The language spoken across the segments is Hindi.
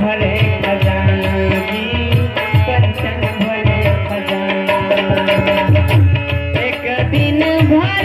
भरे खजाना जी करचन भरे खजाना एक दिन भर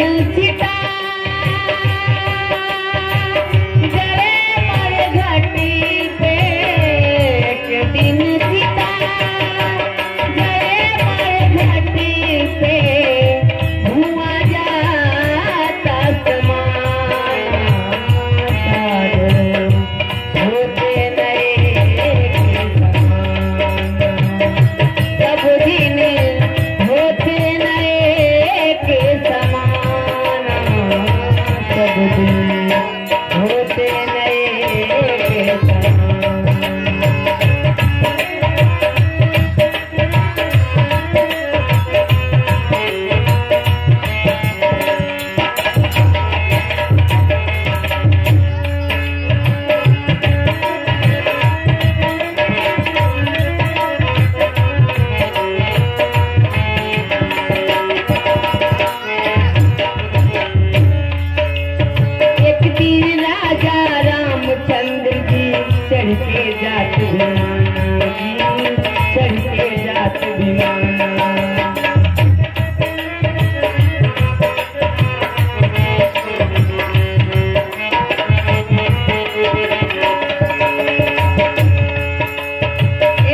नचिता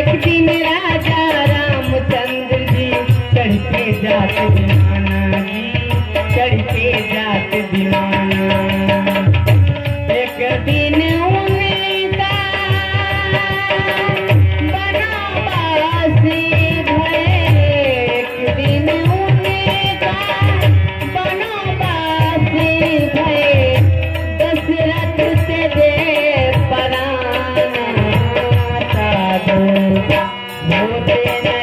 एक दिन राजा रामचंद्र जी चढ़ते जाते भवते न